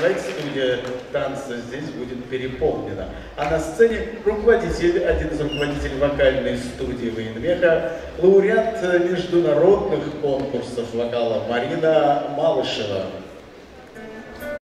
сказать, студия танца здесь будет переполнена. А на сцене руководитель, один из руководителей вокальной студии военмеха, лауреат международных конкурсов вокала Марина Малышева.